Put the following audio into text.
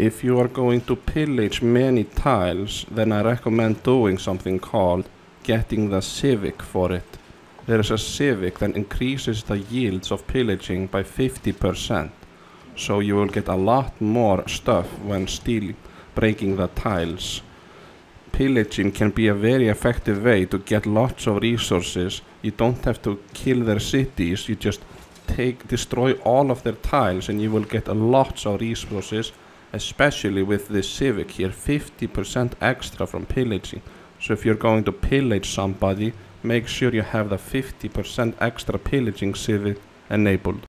If you are going to pillage many tiles, then I recommend doing something called getting the civic for it. There is a civic that increases the yields of pillaging by 50%. So you will get a lot more stuff when still breaking the tiles. Pillaging can be a very effective way to get lots of resources. You don't have to kill their cities, you just take destroy all of their tiles and you will get a lots of resources especially with this civic here 50% extra from pillaging. So if you're going to pillage somebody make sure you have the 50% extra pillaging civic enabled